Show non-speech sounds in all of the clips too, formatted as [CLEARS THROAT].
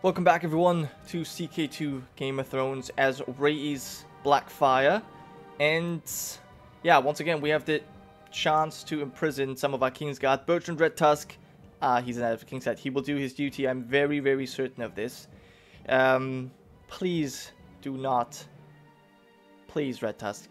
Welcome back everyone to CK2 Game of Thrones as Rhaeys Blackfyre. And yeah, once again we have the chance to imprison some of our Kingsguard. Bertrand Red Tusk, uh, he's an out of Kingsguard. He will do his duty. I'm very, very certain of this. Um, please do not. Please, Red Tusk.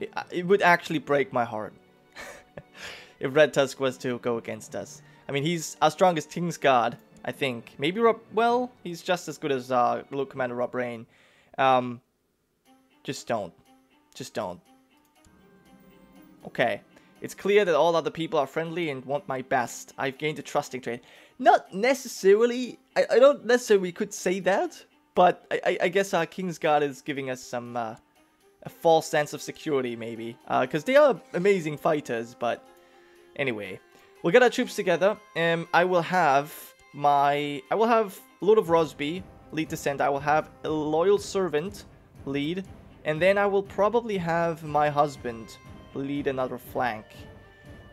It, uh, it would actually break my heart [LAUGHS] if Red Tusk was to go against us. I mean, he's our strongest Kingsguard I think. Maybe Rob, well, he's just as good as uh, Lord Commander Rob Rain. Um, just don't. Just don't. Okay. It's clear that all other people are friendly and want my best. I've gained a trusting trait. Not necessarily. I, I don't necessarily could say that. But I, I, I guess our King's Guard is giving us some uh, a false sense of security, maybe. Uh because uh, they are amazing fighters, but anyway. We'll get our troops together. and I will have my... I will have Lord of Rosby lead descent. I will have a loyal servant lead. And then I will probably have my husband lead another flank.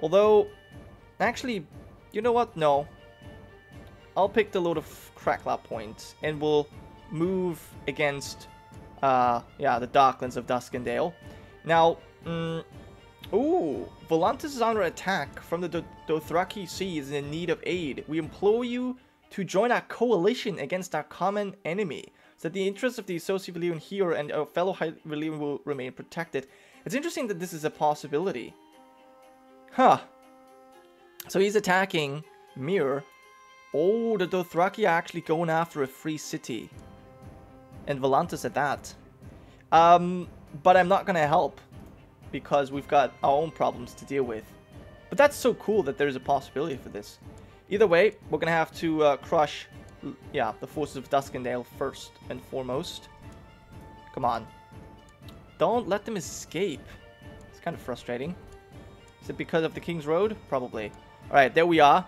Although, actually, you know what? No. I'll pick the Lord of Crackclaw Point and we'll move against, uh, yeah, the Darklyns of Duskendale. Now, mm, Ooh, Volantis is under attack from the Dothraki Sea is in need of aid. We implore you to join our coalition against our common enemy, so that the interests of the Associate Valyrian here and our fellow Valyrian will remain protected. It's interesting that this is a possibility. Huh. So he's attacking Myr. Oh, the Dothraki are actually going after a free city. And Volantis at that. Um, but I'm not gonna help because we've got our own problems to deal with. But that's so cool that there's a possibility for this. Either way, we're going to have to uh, crush, yeah, the forces of Duskendale first and foremost. Come on. Don't let them escape. It's kind of frustrating. Is it because of the King's Road? Probably. Alright, there we are.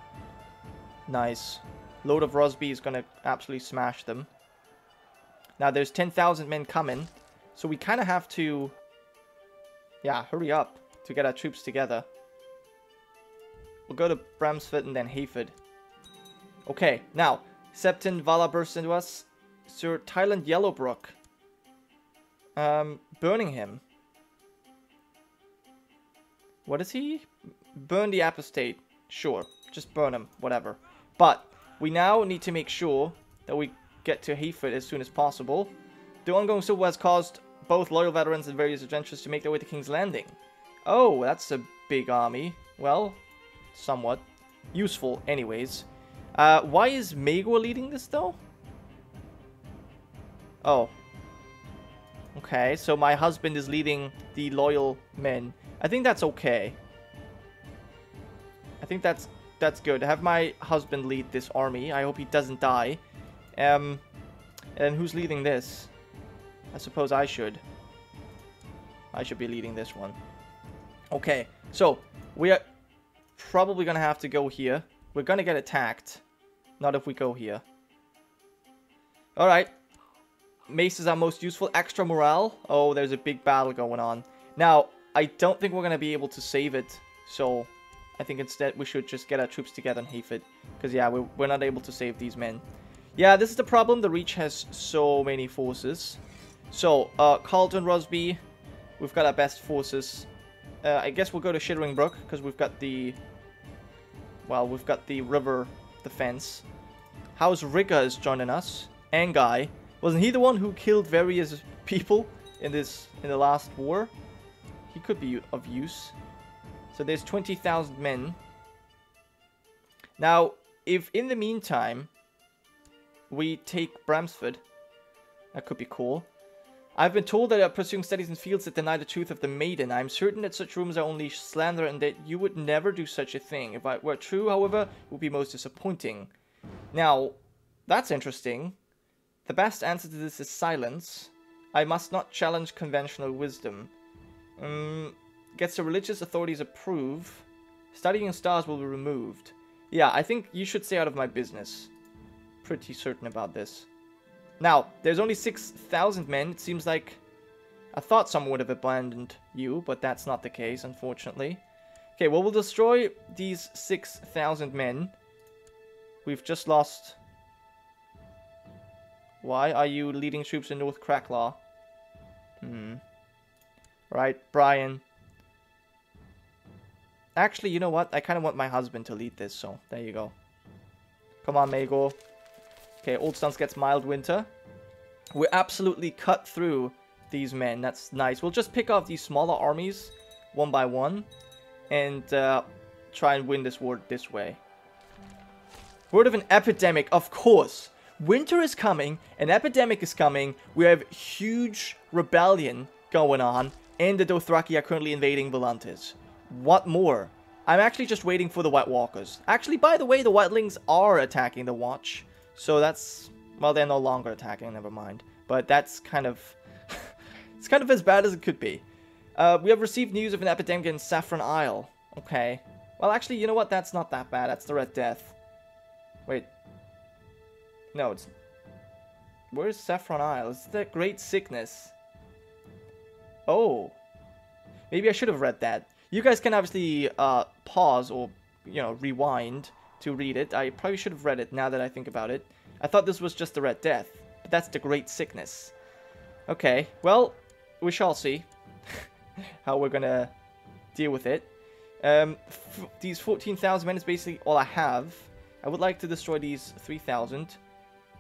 Nice. Lord of Rosby is going to absolutely smash them. Now, there's 10,000 men coming. So we kind of have to yeah, hurry up to get our troops together. We'll go to Bramsford and then Hayford. Okay, now, Septon Vala bursts into us. Sir Tyland Yellowbrook. Um, burning him. What is he? Burn the apostate. Sure, just burn him, whatever. But, we now need to make sure that we get to Hayford as soon as possible. The ongoing civil war has caused both loyal veterans and various adventurers to make their way to King's Landing. Oh, that's a big army. Well, somewhat. Useful, anyways. Uh, why is Maegor leading this, though? Oh. Okay, so my husband is leading the loyal men. I think that's okay. I think that's that's good. Have my husband lead this army. I hope he doesn't die. Um, and who's leading this? I suppose I should. I should be leading this one. Okay, so we are probably going to have to go here. We're going to get attacked. Not if we go here. Alright. Mace is our most useful. Extra morale. Oh, there's a big battle going on. Now, I don't think we're going to be able to save it. So, I think instead we should just get our troops together and Hayford. Because, yeah, we're, we're not able to save these men. Yeah, this is the problem. The Reach has so many forces. So, uh, Carlton Rosby, we've got our best forces. Uh, I guess we'll go to Shivering Brook, because we've got the... Well, we've got the river defense. How's Rigga is joining us? Anguy. Wasn't he the one who killed various [LAUGHS] people in this in the last war? He could be of use. So there's 20,000 men. Now, if in the meantime we take Bramsford, that could be cool. I've been told that are pursuing studies in fields that deny the truth of the maiden. I am certain that such rumors are only slander and that you would never do such a thing. If it were true, however, it would be most disappointing. Now, that's interesting. The best answer to this is silence. I must not challenge conventional wisdom. Um, gets the religious authorities approve. Studying stars will be removed. Yeah, I think you should stay out of my business. Pretty certain about this. Now, there's only 6,000 men. It seems like... I thought someone would have abandoned you, but that's not the case, unfortunately. Okay, well, we'll destroy these 6,000 men. We've just lost... Why are you leading troops in North Crackclaw? Hmm. Right, Brian. Actually, you know what? I kind of want my husband to lead this, so there you go. Come on, Maegor. Okay, Old Stones gets Mild Winter. We absolutely cut through these men. That's nice. We'll just pick off these smaller armies one by one and uh, try and win this war this way. Word of an epidemic, of course. Winter is coming, an epidemic is coming, we have huge rebellion going on, and the Dothraki are currently invading Volantis. What more? I'm actually just waiting for the White Walkers. Actually, by the way, the Whitelings are attacking the Watch. So that's... Well, they're no longer attacking, never mind. But that's kind of... [LAUGHS] it's kind of as bad as it could be. Uh, we have received news of an epidemic in Saffron Isle. Okay. Well, actually, you know what? That's not that bad. That's the Red Death. Wait. No, it's... Where's Saffron Isle? It's the Great Sickness. Oh. Maybe I should have read that. You guys can obviously uh, pause or, you know, rewind to read it. I probably should have read it now that I think about it. I thought this was just the Red Death, but that's the Great Sickness. Okay, well, we shall see [LAUGHS] how we're gonna deal with it. Um, these 14,000 men is basically all I have. I would like to destroy these 3,000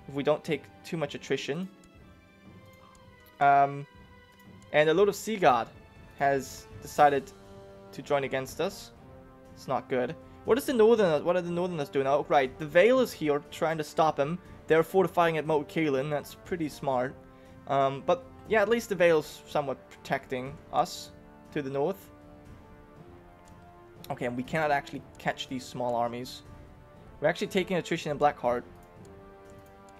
if we don't take too much attrition. Um, and a load of Seagard has decided to join against us. It's not good. What is the Northerners? What are the Northerners doing? Oh, right. The Vale is here trying to stop him. They're fortifying at Moat Cailin. That's pretty smart. Um, but yeah, at least the Vale's somewhat protecting us to the north. Okay, and we cannot actually catch these small armies. We're actually taking attrition in Blackheart.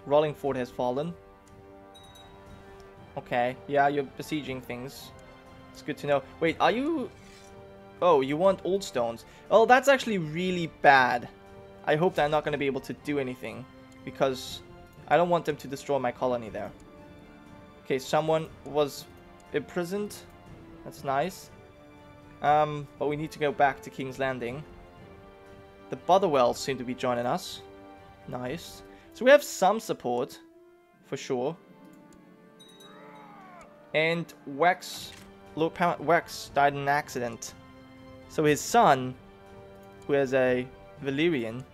Rollingford has fallen. Okay, yeah, you're besieging things. It's good to know. Wait, are you Oh, you want old stones. Oh, that's actually really bad. I hope that I'm not going to be able to do anything. Because I don't want them to destroy my colony there. Okay, someone was imprisoned. That's nice. Um, but we need to go back to King's Landing. The Botherwells seem to be joining us. Nice. So we have some support. For sure. And Wex... Lord Wex died in an accident. So his son, who is a Valyrian,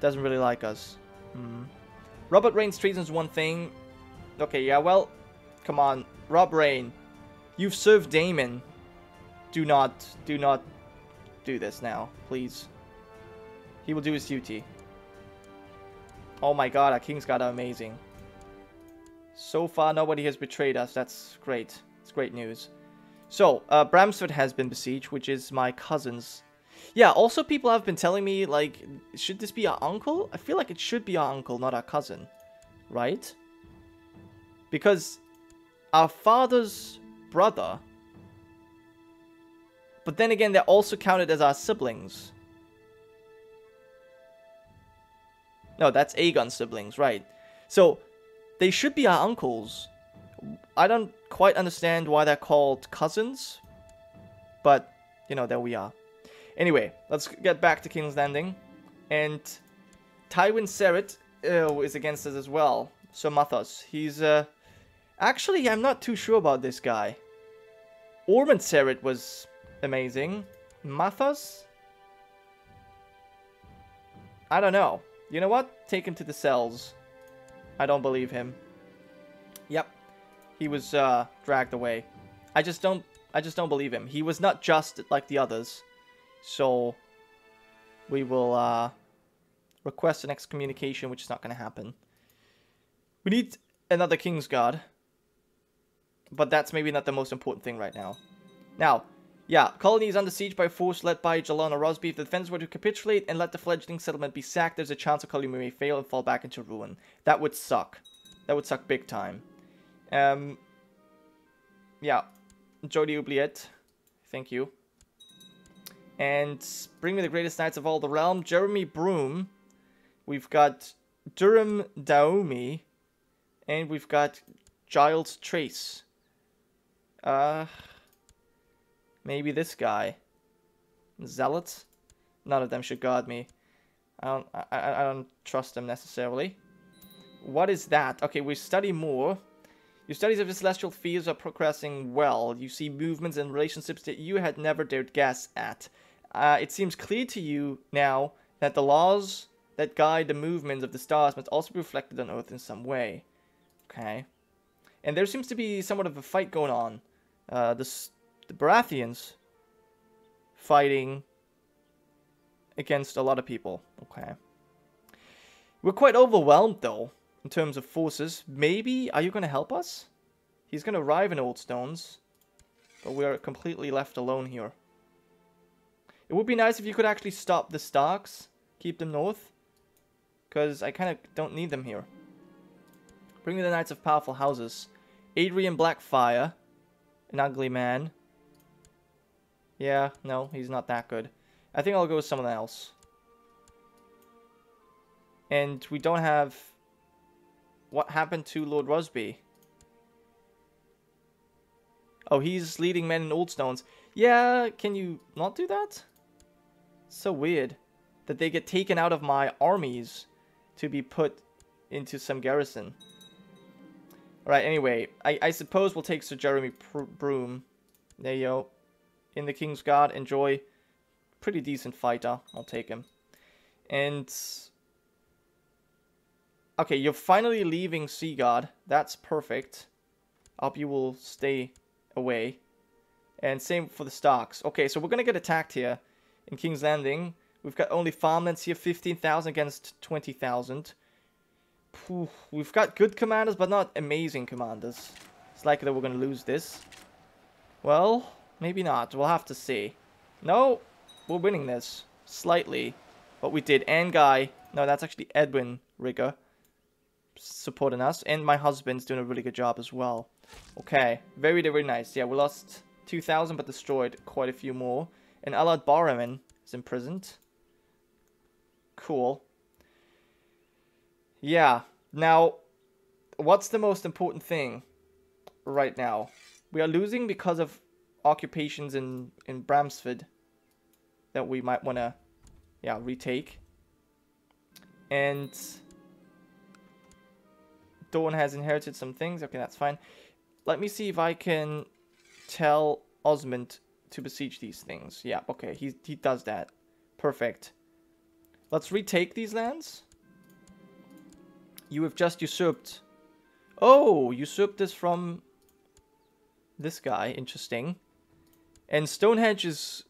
doesn't really like us. Hmm. Robert Rain's treason's one thing. Okay, yeah, well, come on. Rob Rain, you've served Daemon. Do not, do not do this now, please. He will do his duty. Oh my god, our Kingsguard got amazing. So far, nobody has betrayed us. That's great. It's great news. So, uh, Bramsford has been besieged, which is my cousin's. Yeah, also people have been telling me, like, should this be our uncle? I feel like it should be our uncle, not our cousin. Right? Because our father's brother... But then again, they're also counted as our siblings. No, that's Aegon's siblings, right. So, they should be our uncles. I don't quite understand why they're called cousins, but, you know, there we are. Anyway, let's get back to King's Landing, and Tywin Serret uh, is against us as well. So Mathos, he's, uh, actually, I'm not too sure about this guy. Ormond Serret was amazing. Mathos? I don't know. You know what? Take him to the cells. I don't believe him. Yep he was uh, dragged away. I just don't I just don't believe him. He was not just like the others. So we will uh, request an excommunication, which is not going to happen. We need another King's Guard. But that's maybe not the most important thing right now. Now, yeah, colony is under siege by force led by Jalana Rosby. If the defenders were to capitulate and let the fledgling settlement be sacked, there's a chance the colony may fail and fall back into ruin. That would suck. That would suck big time. Um, yeah, Jody Oubliette, thank you. And bring me the greatest knights of all the realm, Jeremy Broom. We've got Durham Daomi. And we've got Giles Trace. Uh, maybe this guy. Zealot? None of them should guard me. I don't, I, I don't trust them necessarily. What is that? Okay, we study more. Your studies of the celestial fields are progressing well. You see movements and relationships that you had never dared guess at. Uh, it seems clear to you now that the laws that guide the movements of the stars must also be reflected on Earth in some way. Okay. And there seems to be somewhat of a fight going on. Uh, the, the Baratheons fighting against a lot of people. Okay. We're quite overwhelmed, though, in terms of forces. Maybe, are you going to help us? He's going to arrive in Old Stones, but we're completely left alone here. It would be nice if you could actually stop the Starks, keep them north, because I kind of don't need them here. Bring me the Knights of Powerful Houses. Adrian Blackfyre, an ugly man. Yeah, no, he's not that good. I think I'll go with someone else. And we don't have... What happened to Lord Rosby? Oh, he's leading men in Old Stones. Yeah, can you not do that? So weird that they get taken out of my armies to be put into some garrison. Alright, anyway, I, I suppose we'll take Sir Jeremy Pr Broome. There you go. In the King's Guard, enjoy. Pretty decent fighter, I'll take him. And... Okay, you're finally leaving Seagard. That's perfect. Hope you will stay away. And same for the Starks. Okay, so we're gonna get attacked here in King's Landing. We've got only farmlands here, 15,000 against 20,000. We've got good commanders, but not amazing commanders. It's likely that we're going to lose this. Well, maybe not. We'll have to see. No, we're winning this. Slightly. But we did. And Guy. No, that's actually Edwin Rigger supporting us. And my husband's doing a really good job as well. Okay. Very, very nice. Yeah, we lost 2,000 but destroyed quite a few more. And Alad Baraman is imprisoned. Cool. Yeah. Now, what's the most important thing right now? We are losing because of occupations in, in Bramsford that we might want to, yeah, retake. And Dawn has inherited some things. Okay, that's fine. Let me see if I can tell Osmond to besiege these things. Yeah, okay, he, he does that. Perfect. Let's retake these lands. You have just usurped. Oh, usurped this from this guy. Interesting. And Stone Hedge has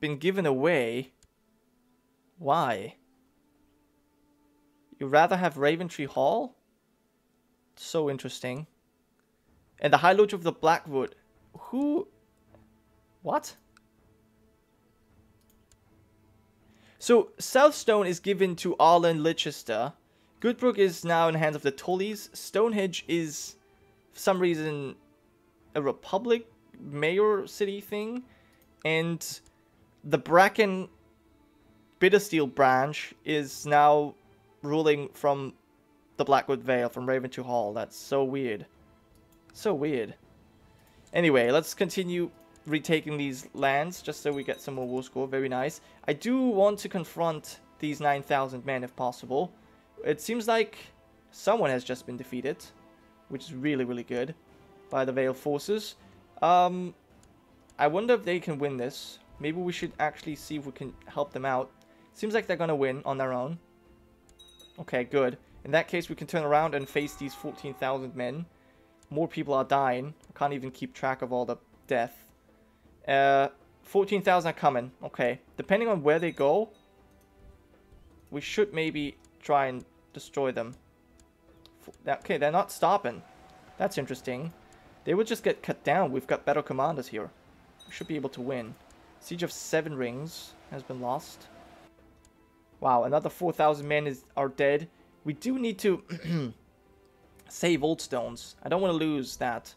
been given away. Why? You rather have Raventree Hall? So interesting. And the High Lodge of the Blackwood. Who? What? So Southstone is given to Arlen Lichester. Goodbrook is now in the hands of the Tullys. Stone Hedge is, for some reason, a Republic mayor city thing. And the Bracken Bittersteel branch is now ruling from the Blackwood Vale, from Raventree Hall. That's so weird. So weird. Anyway, let's continue retaking these lands just so we get some more war score. Very nice. I do want to confront these 9,000 men if possible. It seems like someone has just been defeated, which is really, really good by the Vale forces. Um, I wonder if they can win this. Maybe we should actually see if we can help them out. Seems like they're going to win on their own. Okay, good. In that case, we can turn around and face these 14,000 men. More people are dying. I can't even keep track of all the death. Uh, 14,000 are coming. Okay. Depending on where they go, we should maybe try and destroy them. Okay, they're not stopping. That's interesting. They would just get cut down. We've got better commanders here. We should be able to win. Siege of Seven Rings has been lost. Wow, another 4,000 men is are dead. We do need to [CLEARS THROAT] save Old Stones. I don't want to lose that.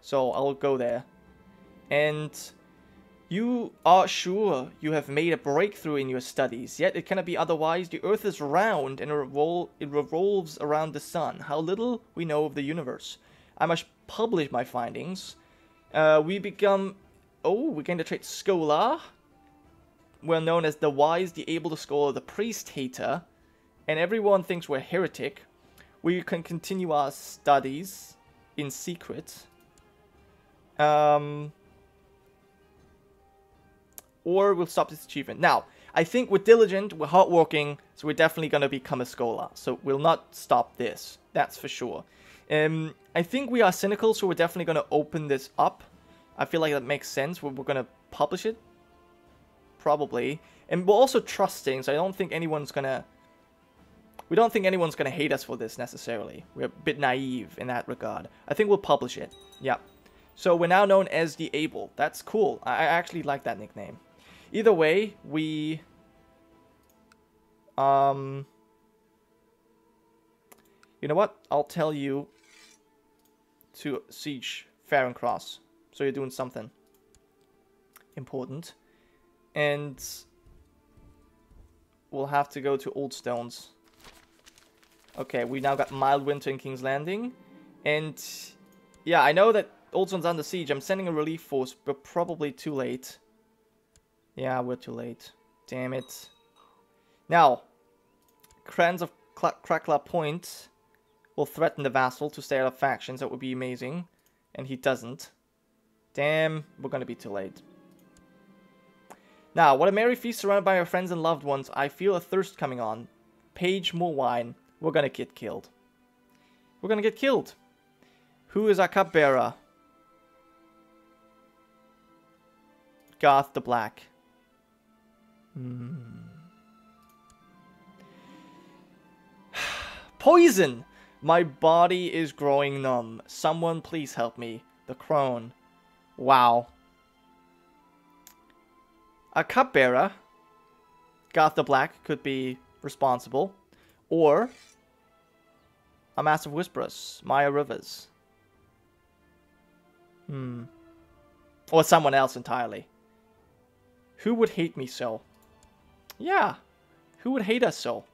So I'll go there and you are sure you have made a breakthrough in your studies, yet it cannot be otherwise. The earth is round and revol it revolves around the sun. How little we know of the universe. I must publish my findings. Uh, we become... Oh, we gain the trait Scholar. Well known as the wise, the able, the scholar, the priest hater. and everyone thinks we're heretic, we can continue our studies in secret. Um, or we'll stop this achievement. Now, I think we're diligent, we're hardworking, so we're definitely going to become a scholar. So we'll not stop this, that's for sure. Um, I think we are cynical, so we're definitely going to open this up. I feel like that makes sense. We're, we're going to publish it. Probably. And we're also trusting, so I don't think anyone's to... We don't think anyone's to hate us for this, necessarily. We're a bit naive in that regard. I think we'll publish it. Yeah. So we're now known as the Able. That's cool. I, actually like that nickname. Either way, we... Um... You know what? I'll tell you to siege Farron Cross. So you're doing something important. And we'll have to go to Old Stones. Okay, we now got Mild Winter in King's Landing. And yeah, I know that Old Stones under siege. I'm sending a relief force, but probably too late. Yeah, we're too late. Damn it. Now, Crans of Crackclaw Point will threaten the vassal to stay out of factions. That would be amazing. And he doesn't. Damn, we're gonna be too late. Now, what a merry feast surrounded by our friends and loved ones. I feel a thirst coming on. Page, more wine. We're gonna get killed. We're gonna get killed. Who is our cupbearer? Garth the Black. Hmm. [SIGHS] Poison! My body is growing numb. Someone please help me. The crone. Wow. A cupbearer, Garth the Black, could be responsible. Or a massive of Whisperers, Maya Rivers. Hmm. Or someone else entirely. Who would hate me so? Yeah. Who would hate us so?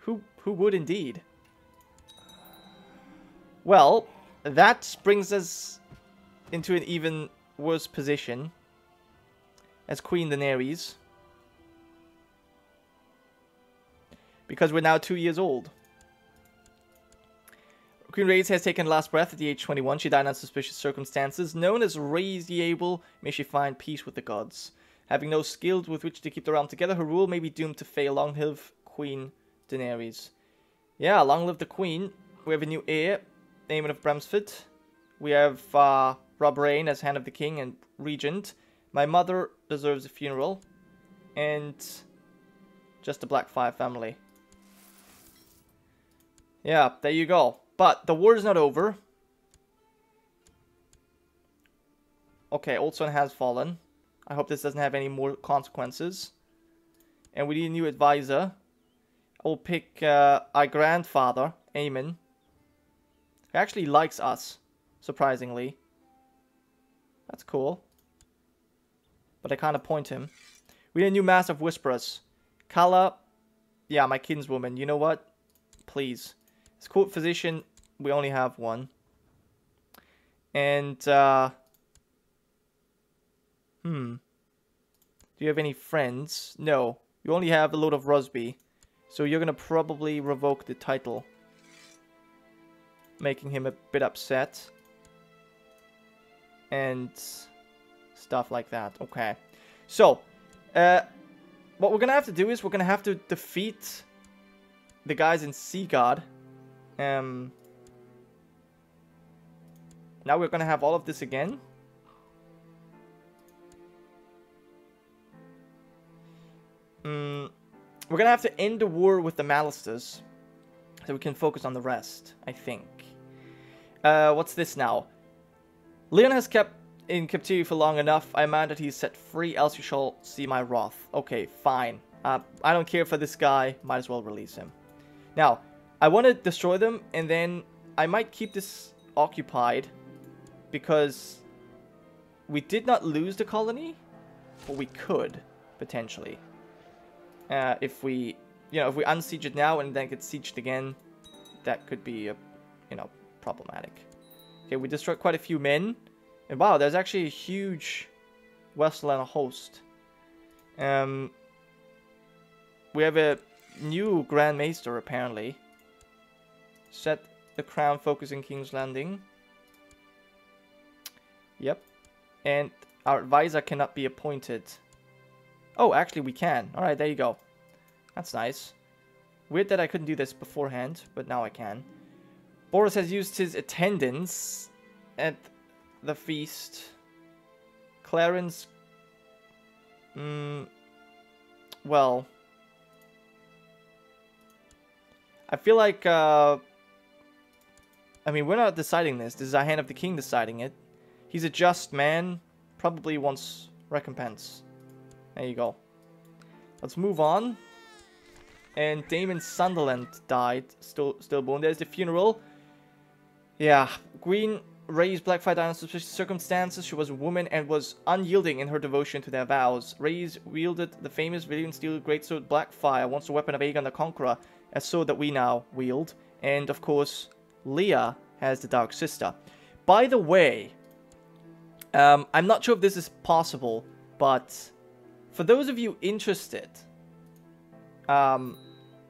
Who who would indeed? Well, that brings us into an even worse position as Queen Daenerys. Because we're now two years old. Queen Rhaenys has taken last breath at the age 21. She died in suspicious circumstances. Known as Rhaeys the Able, may she find peace with the gods. Having no skills with which to keep the realm together, her rule may be doomed to fail. Long live Queen Daenerys. Yeah, long live the Queen. We have a new heir, Aemon of Bramsford. We have uh, Robb Rayne as Hand of the King and Regent. My mother deserves a funeral. And just the Blackfyre family. Yeah, there you go. But the war is not over. Okay, Old Sun has fallen. I hope this doesn't have any more consequences. And we need a new advisor. I'll pick uh, our grandfather, Aemon. He actually likes us, surprisingly. That's cool. But I can't appoint him. We need a new Master of Whisperers. Kala, yeah, my kinswoman. You know what? Please. As court physician, we only have one. And, uh... Hmm. Do you have any friends? No. You only have a load of Rosby. So you're gonna probably revoke the title. Making him a bit upset. And stuff like that. Okay. So, uh, what we're gonna have to do is we're gonna have to defeat the guys in Seagard. Um, now we're gonna have all of this again. Mm, we're gonna have to end the war with the Mallisters. So we can focus on the rest, I think. Uh, what's this now? Leon has kept in captivity for long enough. I demand that he's set free, else you shall see my wrath. Okay, fine. Uh, I don't care for this guy. Might as well release him. Now, I want to destroy them, and then I might keep this occupied because we did not lose the colony, but we could, potentially. Uh, if we, you know, if we unsiege it now and then get sieged again, that could be, a, you know, problematic. Okay, we destroyed quite a few men. And wow, there's actually a huge Westland host. Um, we have a new Grand Maester, apparently. Set the crown focusing King's Landing. Yep. And our advisor cannot be appointed. Oh, actually we can. Alright, there you go. That's nice. Weird that I couldn't do this beforehand, but now I can. Boris has used his attendance at the feast. Clarence... Mm, well... I feel like, uh... I mean, we're not deciding this. This is our Hand of the King deciding it. He's a just man. Probably wants recompense. There you go. Let's move on. And Damon Sunderland died, still stillborn. There's the funeral. Yeah, Queen Rhaeys Blackfyre under suspicious circumstances. She was a woman and was unyielding in her devotion to their vows. Rhys wielded the famous Valyrian steel greatsword Blackfyre, once a weapon of Aegon the Conqueror, a sword that we now wield. And of course, Leah has the Dark Sister. By the way, um, I'm not sure if this is possible, but for those of you interested um,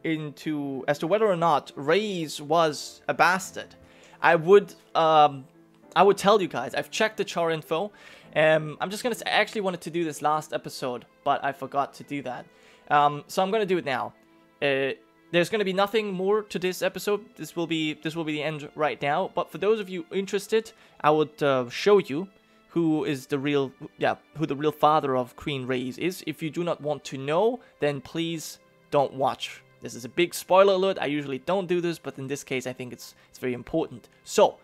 into as to whether or not Rhys was a bastard, I would um, I would tell you guys. I've checked the char info. Um, I'm just gonna. I actually wanted to do this last episode, but I forgot to do that. Um, so I'm gonna do it now. Uh, there's gonna be nothing more to this episode. This will be this will be the end right now. But for those of you interested, I would uh, show you who is the real yeah who the real father of Queen Rhys is. If you do not want to know, then please don't watch. This is a big spoiler alert. I usually don't do this, but in this case, I think it's it's very important. So,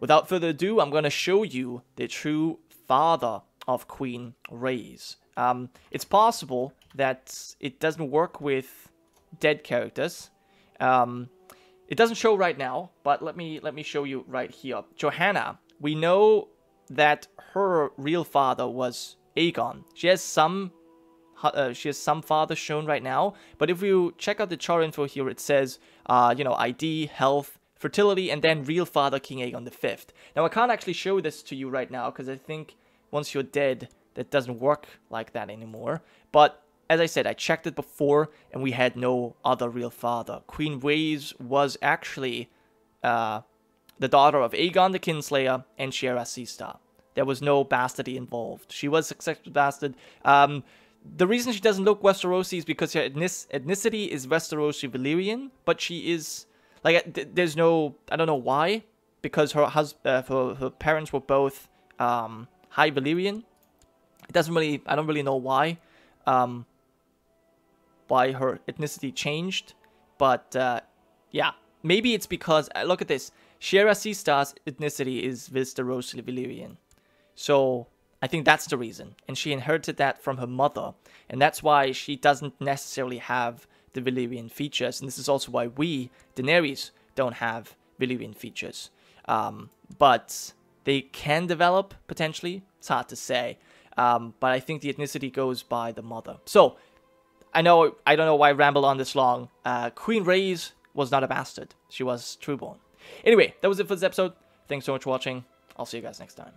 without further ado, I'm gonna show you the true father of Queen Rhys. Um, it's possible that it doesn't work with dead characters. Um, it doesn't show right now, but let me let me show you right here. Johanna, we know that her real father was Aegon. She has some uh, she has some father shown right now, but if you check out the chart info here, it says, uh, you know, ID, health, fertility, and then real father King Aegon V. Now, I can't actually show this to you right now, because I think once you're dead, that doesn't work like that anymore. But, as I said, I checked it before, and we had no other real father. Queen Rhys was actually uh, the daughter of Aegon the Kinslayer and Shiera Seastar. There was no bastardy involved. She was successful bastard. Um, the reason she doesn't look Westerosi is because her ethnicity is Westerosi Valyrian, but she is like there's no I don't know why because her husband uh, her, her parents were both um, High Valyrian. It doesn't really I don't really know why um, why her ethnicity changed, but uh, yeah maybe it's because uh, look at this Shiera Seastar's ethnicity is Westerosi Valyrian. So I think that's the reason. And she inherited that from her mother. And that's why she doesn't necessarily have the Valyrian features. And this is also why we, Daenerys, don't have Valyrian features. Um, but they can develop, potentially. It's hard to say. Um, but I think the ethnicity goes by the mother. So, I know, I don't know why I ramble on this long. Uh, Queen Rhys was not a bastard. She was trueborn. Anyway, that was it for this episode. Thanks so much for watching. I'll see you guys next time.